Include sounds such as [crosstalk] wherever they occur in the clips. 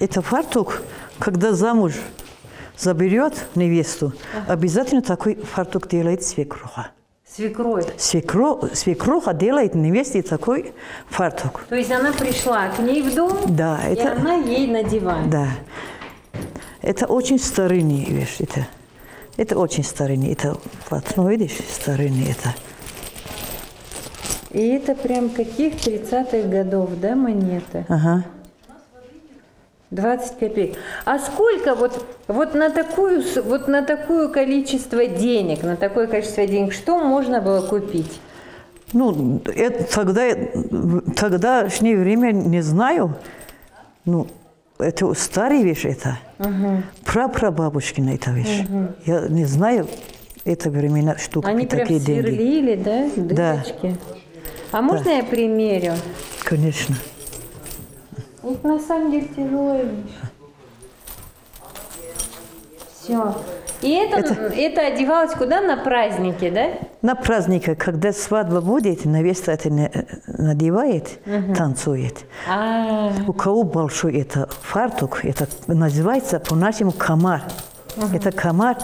Это фартук, когда замуж заберет невесту, обязательно такой фартук делает свекруха. Свекровь. Свекро, свекруха делает невесте такой фартук. То есть она пришла к ней в дом, Да, и это- она ей надевает. Да. Это очень старинные вещи. Это, это очень старинные. Это полотно, видишь, старинные это. И это прям каких 30-х годов, да, монеты? Ага. 20 копеек. А сколько вот, вот, на такую, вот на такое количество денег, на такое количество денег, что можно было купить? Ну, это тогда, в тогдашнее время не знаю. Ну, это старая вещь это. Прапрабабушкина эта вещь. Я не знаю это времена, что Они прям такие деньги. сверлили, да, Да. дырочки? А можно я примерю? Конечно. Это на самом деле тяжелая вещь. Все. И это, это... одевалось куда? На праздники, да? На празднике, когда свадьба будет, невеста это надевает, танцует. А, У кого большой это фартук, это называется по-нашему комар. Это комар,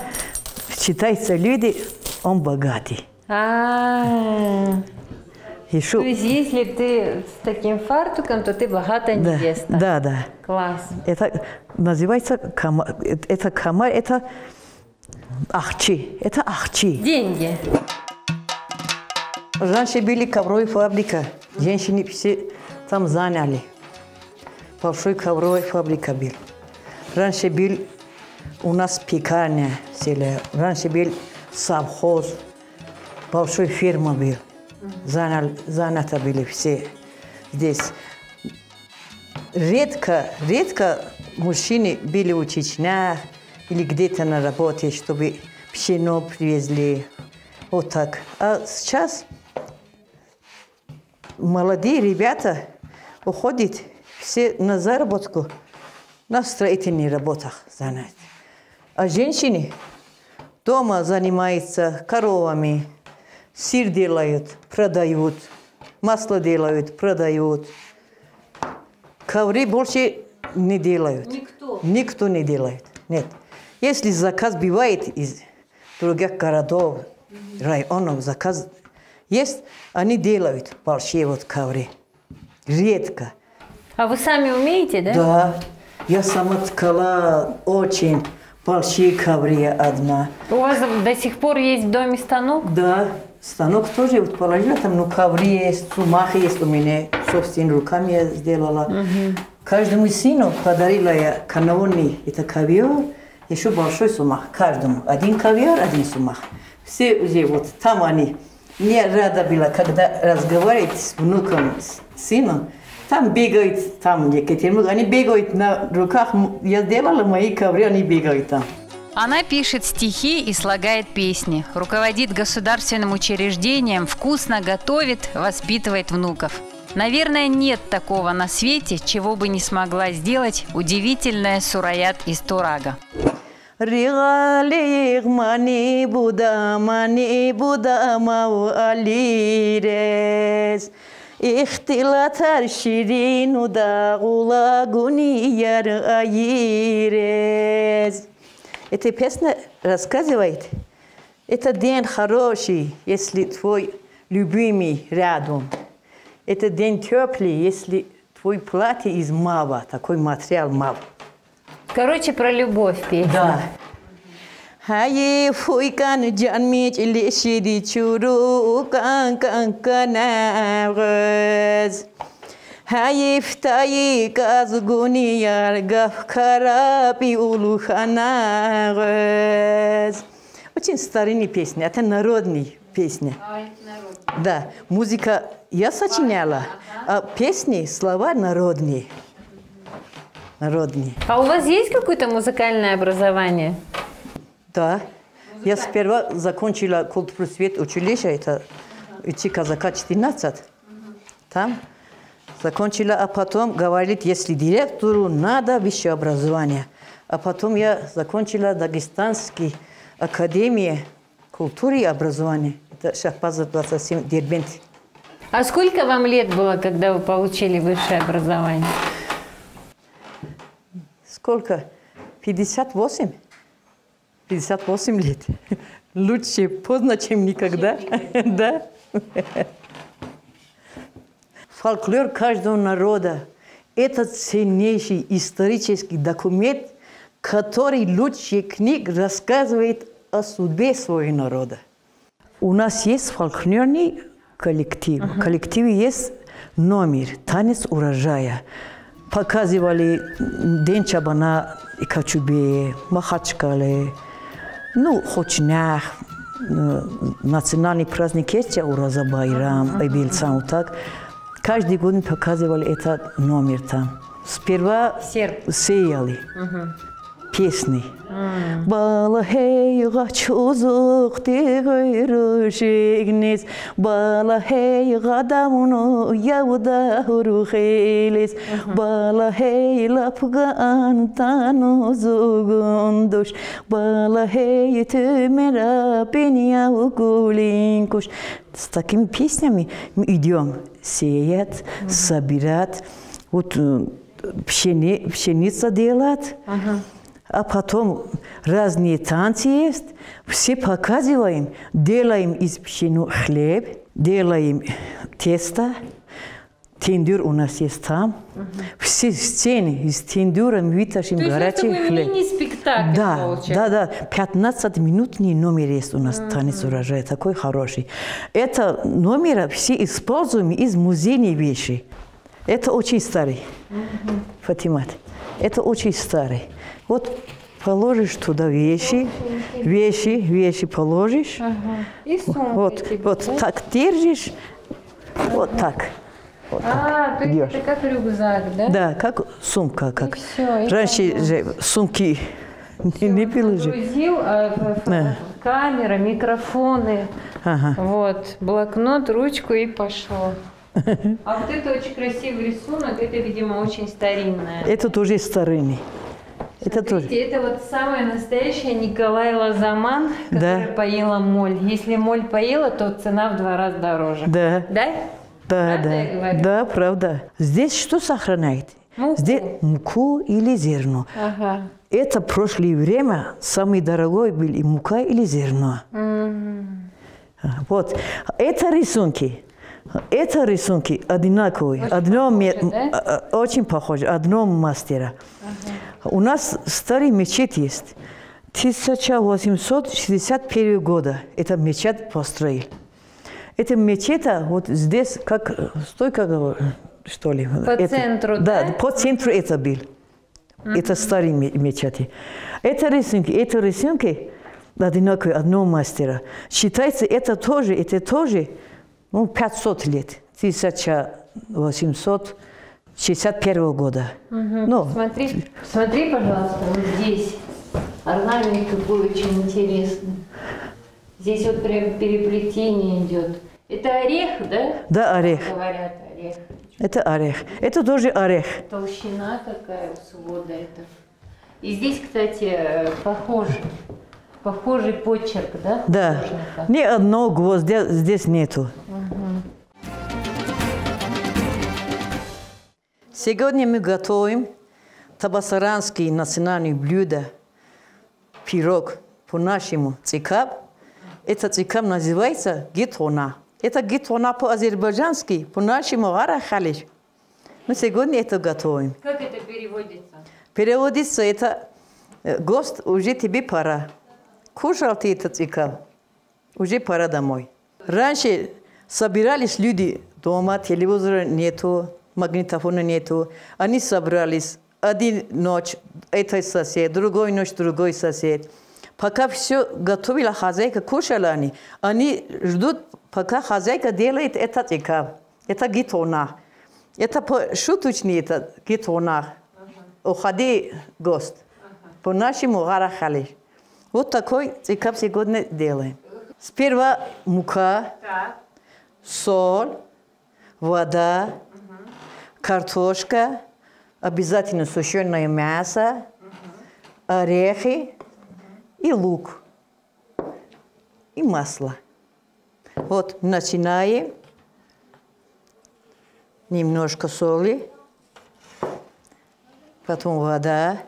считается люди, он богатый. а. Еще, То есть, если ты с таким фартуком, то ты богатая да, невеста. да, да. Класс. Это называется комар. Это комар, это ахчи. Это ахчи. Деньги. Раньше были ковровая фабрика. Женщины все там заняли. Большой ковровая фабрика был. Раньше был у нас пекарня в селе. Раньше был совхоз. Большой фирма был. Занято были все здесь. Редко, редко мужчины были у Чечня или где-то на работе, чтобы пшено привезли. Вот так. А сейчас молодые ребята уходят все на заработку, на строительных работах заняты. А женщины дома занимаются коровами, сыр делают, продают, масло делают, продают. Ковры больше не делают. Никто. Никто не делает. Нет. Если заказ бывает из других городов, районов, заказ есть, они делают большие вот ковры. Редко. А вы сами умеете, да? Да. Я сама ткала очень большие ковры одна. У вас до сих пор есть в доме станок? Да, станок тоже вот положила, там ну ковры есть, сумах есть у меня, собственными руками я сделала. Каждому сыну подарила я канони, это ковер, еще большой сумах, каждому. Один ковер, один сумах. Все уже вот там они. Мне рада была, когда разговаривать с внуком, с сыном, там бегают, там Екатеринбург, они бегают на руках, я сделала мои ковры, они бегают там. Она пишет стихи и слагает песни, руководит государственным учреждением, вкусно готовит, воспитывает внуков. Наверное, нет такого на свете, чего бы не смогла сделать удивительная Сураят из Турага. Регалик мани буда мани буда мау алирес Эта песня рассказывает, это день хороший, если твой любимый рядом. Это день теплый, если твой платье из мава, такой материал мав. Короче, про любовь песня. Да. Haye fui kan jan mi chili shidi churu kazguni yar gaf karapi ulu ханагаз. Очень старинная песня, это народная песня. Да, музыка я сочиняла, а песни, слова народные. Народные. А у вас есть какое-то музыкальное образование? Да. Я сперва закончила культпросвет училище, это идти казака 14. Там закончила, а потом говорит, если директору надо высшее образование. А потом я закончила Дагестанский академия культуры и образования. Это Шахпаза 27, Дербент. А сколько вам лет было, когда вы получили высшее образование? сколько? 58? 58 лет. Лучше поздно, чем никогда. [laughs] Да. Фольклор каждого народа – это ценнейший исторический документ, который лучше книг рассказывает о судьбе своего народа. У нас есть фольклорный коллектив. В коллективе есть номер «Танец урожая». Показывали День Чабана и Качубе, Махачкале, ну, Хочнях, э, национальный праздник есть Ураза Байрам, Эбильцан, вот так. Каждый год показывали этот номер там. Сперва Серб. сеяли песни. Балахейга чузук тигойрушигнес, балахейга дамуно яуда хурухелес, балахей лапган тану зугундуш, балахей тумера пеня укулинкуш. С такими песнями мы идем сеять, собирать, вот э, пшени- пшеница делать. А потом разные танцы есть. Все показываем, делаем из пшени хлеб, делаем тесто. Тендюр у нас есть там. Все сцены из тендюра мы вытащим То есть горячий такой хлеб. мини-спектакль Да, получается. да, да. 15-минутный номер есть у нас танец урожая, такой хороший. Это номер все используем из музейной вещи. Это очень старый, Фатимат. Это очень старый. Вот положишь туда вещи, вещи, вещи положишь. И сумка Вот, тебе, вот да? так держишь, вот так. А, то есть Идёшь. это как рюкзак, да? Да, как сумка, как. всё, и Раньше пошла. же сумки не, не положили. Грузил, а, Да. камера, микрофоны, Ага. вот, блокнот, ручку и пошло. [laughs] А вот это очень красивый рисунок, это, видимо, очень старинное. Это тоже старинный. Это тоже. Это вот самая настоящая Николай Лазаман, которая Да. поела моль. Если моль поела, то цена в два раза дороже. Да. Да? Да, Правда я да, говорю? да, правда. Здесь что сохраняет? Муку. Здесь муку или зерно. Ага. Это прошлое время самый дорогой был и мука или зерно. А, Вот. Это рисунки. Это рисунки одинаковые. Очень Одно ме- похожи, да? а, а, очень похоже. Одно мастера. У нас старый мечеть есть. 1861 года это мечеть построил. Это мечеть вот здесь, как стойка, что ли? По Это- центру, да? да? по центру это был. Это старые ме- мечети. Это рисунки, это рисунки одинаковые, одного мастера. Считается, это тоже, это тоже ну, 500 лет, 1861 года. Ну, Смотри, смотри, пожалуйста, вот здесь орнамент какой очень интересный. Здесь вот прям переплетение идет. Это орех, да? да, орех. Говорят, орех. Это орех. Это тоже орех. Толщина какая у свода это. И здесь, кстати, э, похожий, похожий почерк, да? Да. Ни одного гвоздя здесь нету. Сегодня мы готовим табасаранские национальные блюда. Пирог по-нашему цикап. Это цикап называется гитона. Это гитона по-азербайджански, по-нашему арахалиш. Мы сегодня это готовим. Как это переводится? Переводится это э, «Гость, уже тебе пора». Кушал ты этот цикал, уже пора домой. Раньше собирались люди дома, телевизора нету, магнитофона нету. Они собрались один ночь, этот сосед, другой ночь, другой сосед. Пока все готовила хозяйка, кушала они. Они ждут, пока хозяйка делает этот цикал. Это гитона. Это шуточный это гитона. Уходи, гость. По-нашему гарахали. Вот такой цикап сегодня делаем. Сперва мука, соль, вода, картошка, обязательно сушеное мясо, орехи и лук. И масло. Вот начинаем. Немножко соли. Потом вода.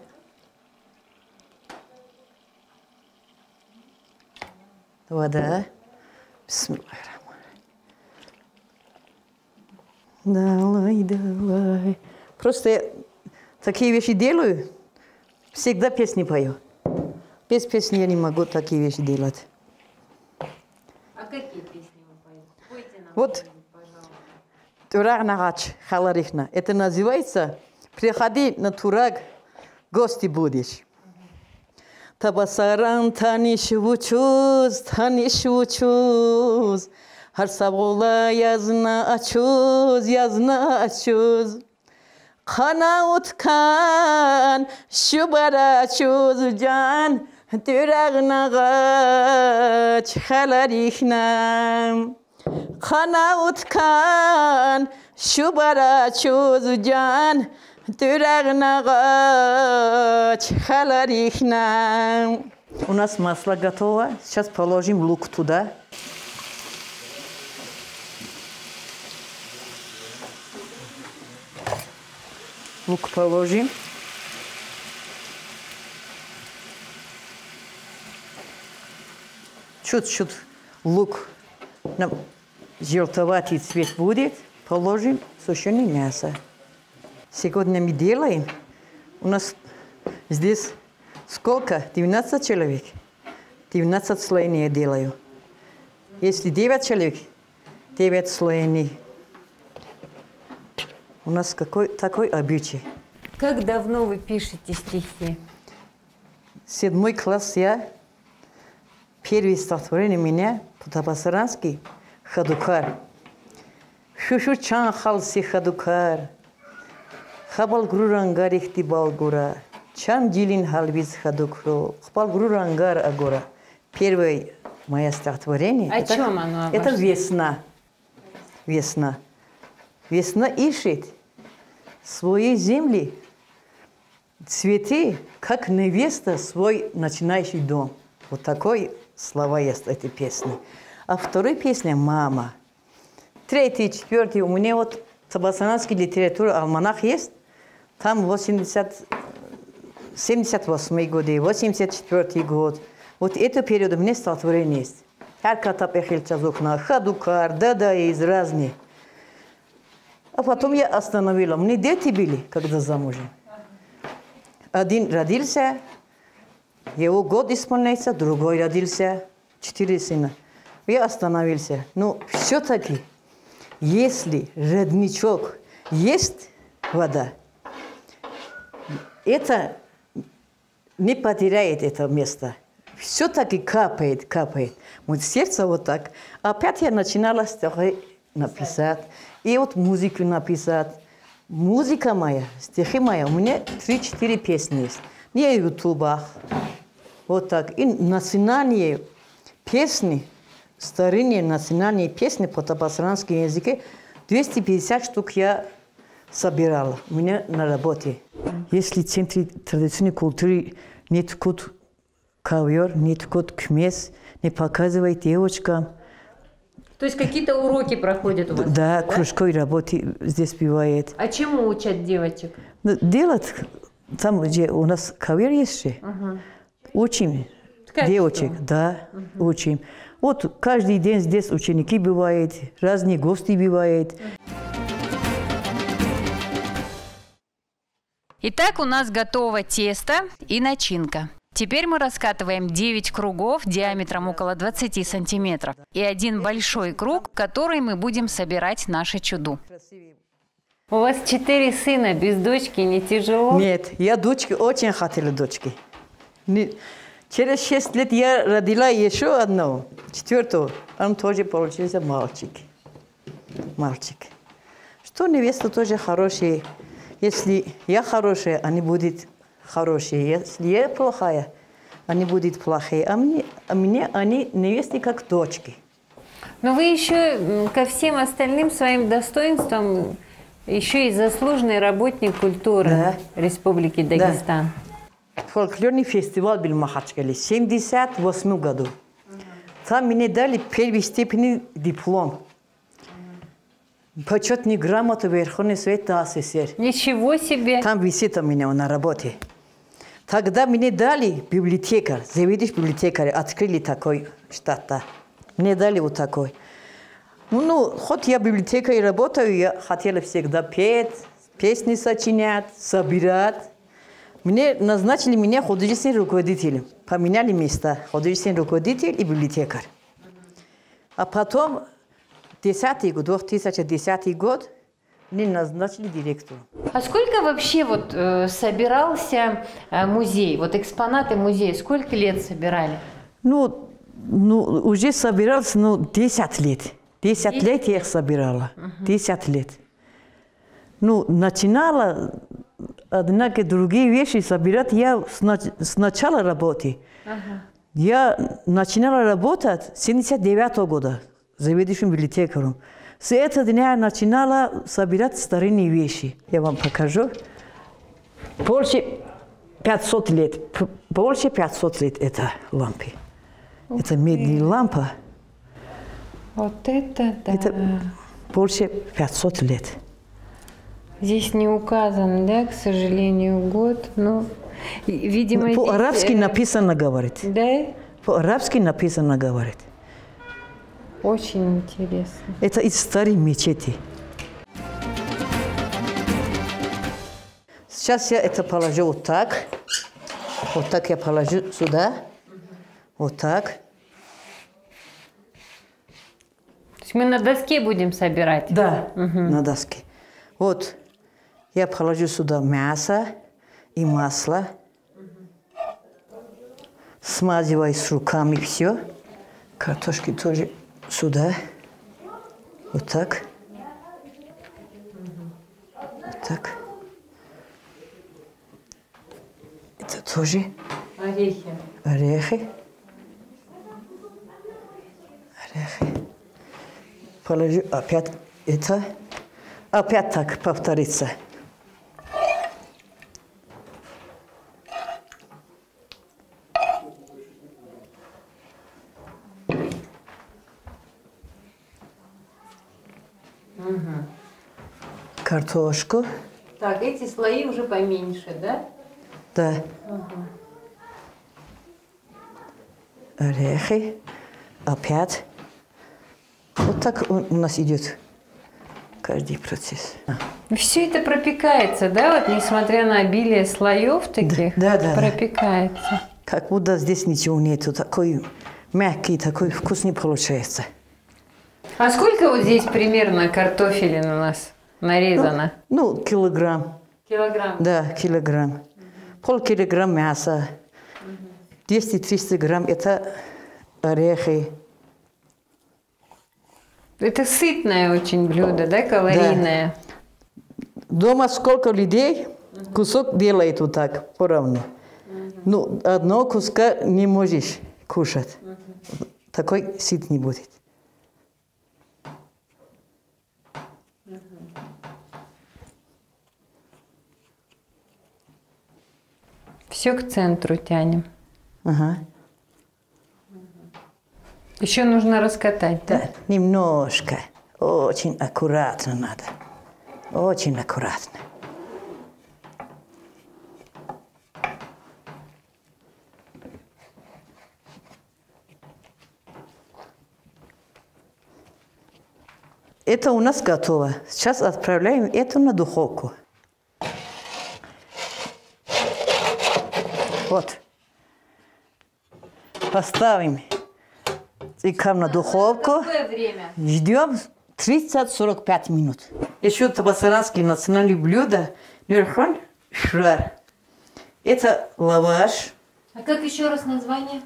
Вода. Давай, давай. Просто я такие вещи делаю, всегда песни пою. Без песни я не могу такие вещи делать. Вот. Турак нагач, халарихна. Это называется «Приходи на Турак, гости будешь». Табасаран танишвучуз, танишвучуз. Har sabula yazna açuz, yazna açuz. Kana utkan, şu bara açuz can. Kana utkan, şu bara açuz can. Türağına gaç, halariknam. У нас масло готово. Сейчас положим лук туда. Лук положим. Чуть-чуть лук нам желтоватый цвет будет. Положим сушеное мясо. Сегодня мы делаем. У нас здесь сколько? 12 человек. 12 слоений я делаю. Если 9 человек, 9 слоений. У нас какой, такой обычай. Как давно вы пишете стихи? Седьмой класс я. Первое стихотворение меня по-табасарански «Хадукар». Шушу чан халси хадукар. Хабал грурангар ихти балгура. Чан дилин халбиз хадукро. Хабал грурангар агора. Первое мое стихотворение. О это- чем оно Это весна. Весна. Весна ищет своей земли цветы, как невеста свой начинающий дом. Вот такой слова есть этой песни. А вторая песня «Мама». Третий, четвертый, у меня вот табасананский литература альманах есть. Там 80, 78 годы, 84 год. Вот это период у меня стихотворение есть. Харката пехельца окна, хадукар, да-да, из разные. А потом я остановила. Мне дети были, когда замужем. Один родился, его год исполняется, другой родился, четыре сына. Я остановился. Но все-таки, если родничок есть вода, это не потеряет это место. Все-таки капает, капает. Вот сердце вот так. Опять я начинала стихи написать. И вот музыку написать. Музыка моя, стихи моя, у меня 3-4 песни есть. Не ютубах. Вот так. И национальные песни, старинные национальные песни по табасранскому языке, 250 штук я собирала у меня на работе. Если в центре традиционной культуры нет кот ковер, нет кот кмес, не показывает девочкам. То есть какие-то уроки проходят у вас? Да, кружковой работы здесь бывает. А чему учат девочек? Ну, Делать там, где у нас ковер есть же, учим Ткачество. девочек, да, учим. Вот каждый день здесь ученики бывают, разные гости бывают. Итак, у нас готово тесто и начинка. Теперь мы раскатываем 9 кругов диаметром около 20 сантиметров и один большой круг, в который мы будем собирать наше чуду. У вас четыре сына, без дочки не тяжело? Нет, я дочки очень хотела дочки. Через шесть лет я родила еще одного, четвертого. Он тоже получился мальчик. Мальчик. Что невеста тоже хорошая. Если я хорошая, они будут хорошие. Если я плохая, они будут плохие. А мне, а мне они невесты как дочки. Но вы еще ко всем остальным своим достоинствам еще и заслуженный работник культуры Да. Республики Дагестан. Фольклорный фестиваль был в Махачкале в 78 году. Там мне дали первый степени диплом. Почетный грамоту Верховный Совет СССР. Ничего себе! Там висит у меня на работе. Тогда мне дали библиотекарь, заведешь библиотекарь, открыли такой штат. Мне дали вот такой. Ну, ну, хоть я библиотекарь работаю, я хотела всегда петь, песни сочинять, собирать. Мне назначили меня художественным руководителем. Поменяли места. Художественный руководитель и библиотекарь. А потом, 10 год, 2010 год, мне назначили директором. А сколько вообще вот э, собирался э, музей? Вот экспонаты музея сколько лет собирали? Ну, ну, уже собирался, ну, 10 лет. 10 Десять лет я их собирала. 10 лет. Ну, начинала, однако, другие вещи собирать я с начала работы. Я начинала работать с 79 года заведующим библиотекарем. С этого дня я начинала собирать старинные вещи. Я вам покажу. Больше 500 лет. Больше 500 лет это лампы. Это медная лампа. Вот это да. Это больше 500 лет. Здесь не указан, да, к сожалению, год. Ну, и, видимо, здесь, По-арабски э, написано, говорит. Да, По-арабски написано, говорит. очень интересно. Это из старой мечети. Сейчас я это положу вот так. Вот так я положу сюда. Вот так. То есть мы на доске будем собирать? Да, на доске. Вот я положу сюда мясо и масло. Смазываю с руками все. Картошки тоже сюда. Вот так. Вот так. Это тоже Орехи. орехи. Орехи. Положу опять это. Опять так повторится. Картошку. Так, эти слои уже поменьше, да? Да. Орехи. Опять. Вот так у нас идет каждый процесс. Все это пропекается, да? Вот несмотря на обилие слоев таких, Да, да, да. пропекается. Как будто здесь ничего нету. Такой мягкий, такой вкусный получается. А сколько вот здесь примерно картофелин у нас нарезано? Ну, килограмм. Килограмм. Да, килограмм. Полкилограмм мяса. 200-300 грамм это орехи. Это сытное очень блюдо, да, калорийное? Дома сколько людей, кусок делает вот так, поровну. Ну, одного куска не можешь кушать. Такой сыт не будет. Все к центру тянем. Ага. Еще нужно раскатать, да? Да, немножко. Очень аккуратно надо. Очень аккуратно. Это у нас готово. Сейчас отправляем это на духовку. Вот. Поставим цикам на духовку. Ждем 30-45 минут. Еще табасаранские национальные блюда. Нюрхан шрар. Это лаваш. А как еще раз название?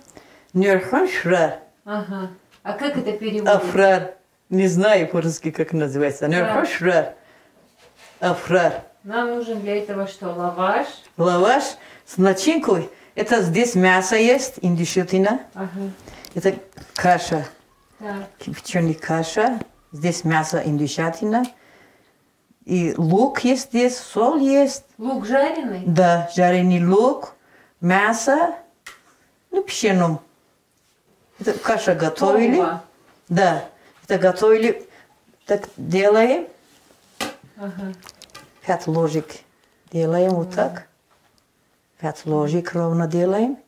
Нюрхан шрар. Ага. А как это переводится? Афрар. Не знаю по-русски, как называется. Нюрхан шрар. Афрар. Нам нужен для этого что? Лаваш? Лаваш с начинкой. Это здесь мясо есть, индюшатина. Ага. Это каша. Так. Кипяченая каша. Здесь мясо индюшатина. И лук есть здесь, соль есть. Лук жареный? Да, жареный лук, мясо, ну, пшеном. Это каша готовили. Толба. Да, это готовили. Так делаем. Ага. Пять ложек делаем вот так. Пять ложек ровно делаем.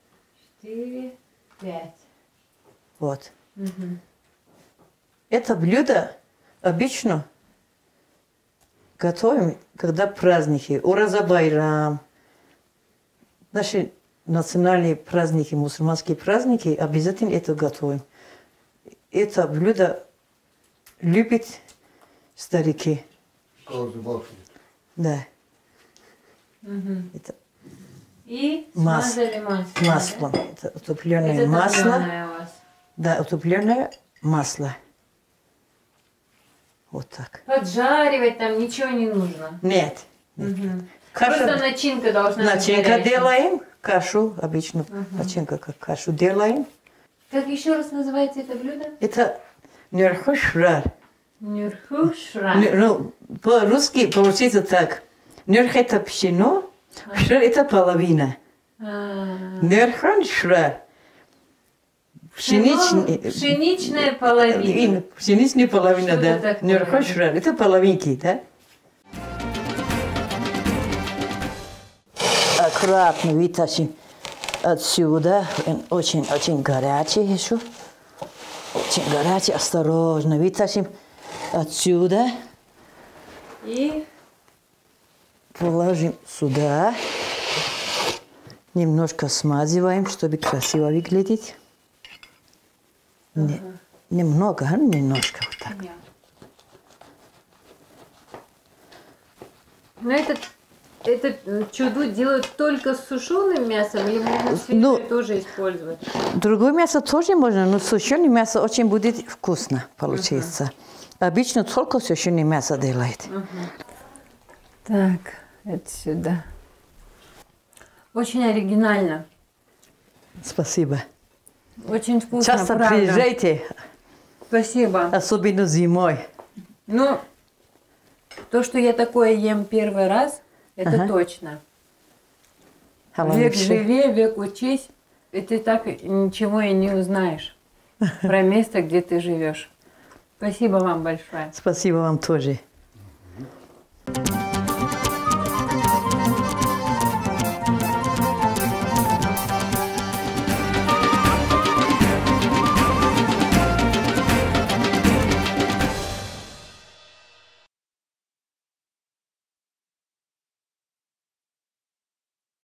Четыре, пять. Вот. Это блюдо обычно готовим, когда праздники. Ураза Байрам. Наши национальные праздники, мусульманские праздники, обязательно это готовим. Это блюдо любят старики. Козы Да. Это И Масло. смазали масло. масло. Это да? утопленное Это масло. Да, утопленное масло. Вот так. Поджаривать там ничего не нужно. Нет. Мгм. Каша- Просто начинка должна быть Начинка горячей. делаем, кашу, обычно начинка как кашу делаем. Как еще раз называется это блюдо? Это нерхушрар. Ну, по-русски получится так. Нерх это пшено, шрар это половина. А, Нерхан шрар. Пшеничный. Пшеничная половина. Пшеничная половина, да. такое? Нерхушрар. Это половинки, да? Аккуратно вытащим отсюда. Очень-очень горячий еще. Очень горячий. Осторожно вытащим отсюда. И Положим сюда. Немножко смазываем, чтобы красиво выглядеть. Не- немного, а немножко вот так. Но этот, этот м, чуду делают только с сушеным мясом или можно свежее Ну, тоже использовать? Другое мясо тоже можно, но сушеное мясо очень будет вкусно Обычно только сушеное мясо делает. Так, это сюда. Очень оригинально. Спасибо. Очень вкусно, Часто правда. приезжайте, Спасибо. особенно зимой. Ну, то, что я такое ем первый раз, это Ага. точно. Халал Век живи, век учись, и ты так ничего и не узнаешь [laughs] про место, где ты живешь. Спасибо вам большое. Спасибо вам тоже. Thank you.